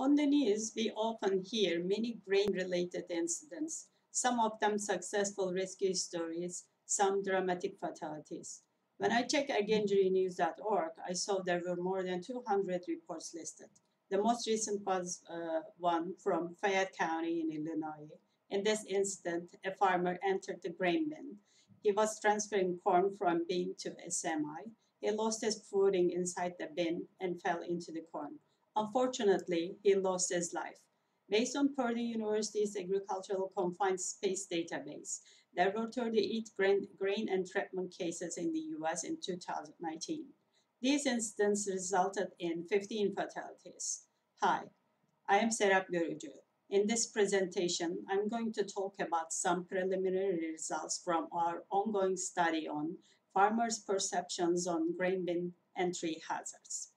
On the news, we often hear many grain-related incidents, some of them successful rescue stories, some dramatic fatalities. When I checked agInjuryNews.org, I saw there were more than 200 reports listed. The most recent was uh, one from Fayette County in Illinois. In this incident, a farmer entered the grain bin. He was transferring corn from bin to a semi. He lost his footing inside the bin and fell into the corn. Unfortunately, he lost his life. Based on Purdue University's Agricultural Confined Space database, there were 38 grain, grain entrapment cases in the US in 2019. These incidents resulted in 15 fatalities. Hi, I am Serap Görücü. In this presentation, I'm going to talk about some preliminary results from our ongoing study on farmers' perceptions on grain bin entry hazards.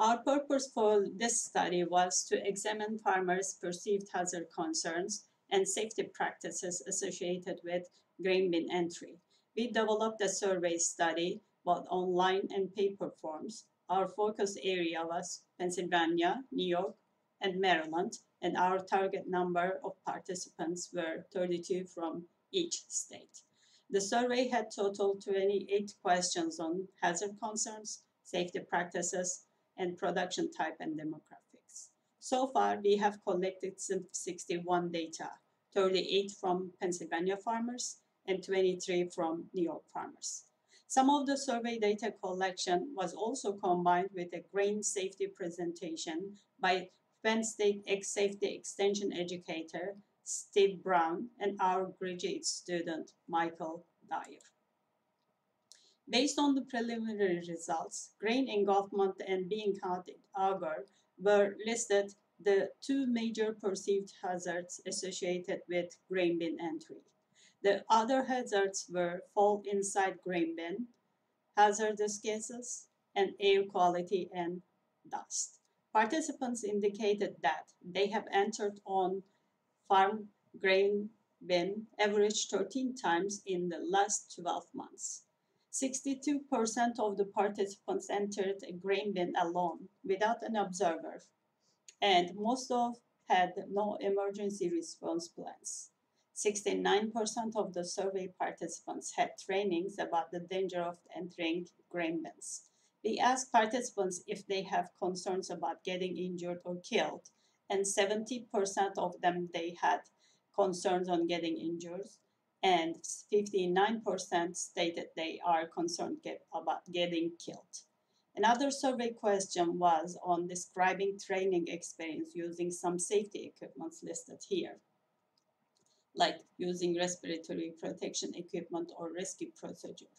Our purpose for this study was to examine farmers' perceived hazard concerns and safety practices associated with grain bin entry. We developed a survey study, both online and paper forms. Our focus area was Pennsylvania, New York, and Maryland, and our target number of participants were 32 from each state. The survey had total 28 questions on hazard concerns, safety practices, and production type and demographics. So far, we have collected 61 data, 38 from Pennsylvania farmers and 23 from New York farmers. Some of the survey data collection was also combined with a grain safety presentation by Penn State Ag Safety Extension educator Steve Brown and our graduate student Michael Dyer. Based on the preliminary results, grain engulfment and bean counted auger were listed the two major perceived hazards associated with grain bin entry. The other hazards were fall inside grain bin, hazardous gases, and air quality and dust. Participants indicated that they have entered on farm grain bin average 13 times in the last 12 months. 62% of the participants entered a grain bin alone without an observer, and most of had no emergency response plans. 69% of the survey participants had trainings about the danger of entering grain bins. We asked participants if they have concerns about getting injured or killed, and 70% of them they had concerns on getting injured, and 59% stated they are concerned get, about getting killed. Another survey question was on describing training experience using some safety equipment listed here, like using respiratory protection equipment or rescue procedure.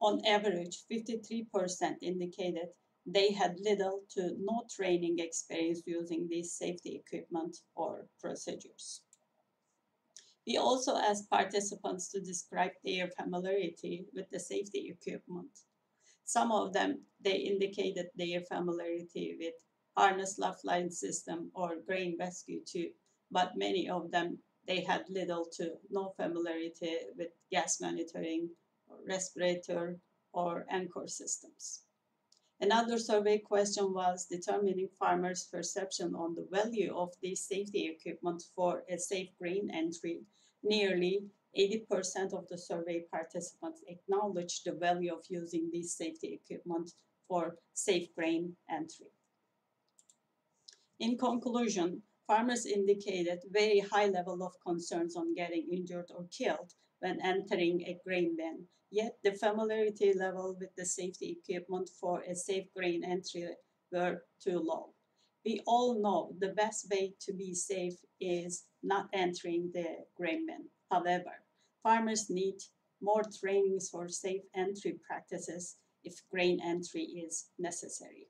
On average, 53% indicated they had little to no training experience using these safety equipment or procedures. We also asked participants to describe their familiarity with the safety equipment. Some of them, they indicated their familiarity with harness lifeline system or grain rescue tube, but many of them, they had little to no familiarity with gas monitoring, respirator, or anchor systems. Another survey question was determining farmers' perception on the value of these safety equipment for a safe grain entry. Nearly 80% of the survey participants acknowledged the value of using these safety equipment for safe grain entry. In conclusion, farmers indicated very high level of concerns on getting injured or killed when entering a grain bin Yet the familiarity level with the safety equipment for a safe grain entry were too low. We all know the best way to be safe is not entering the grain bin. However, farmers need more trainings for safe entry practices if grain entry is necessary.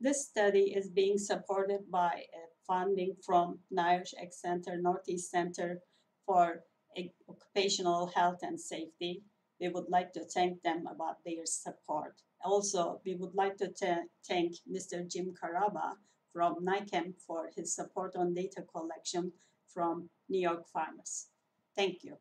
This study is being supported by funding from NIOSH Ag Center Northeast Center for Occupational Health and Safety, we would like to thank them about their support. Also, we would like to thank Mr. Jim Carrabba from NYCAMH for his support on data collection from New York farmers. Thank you.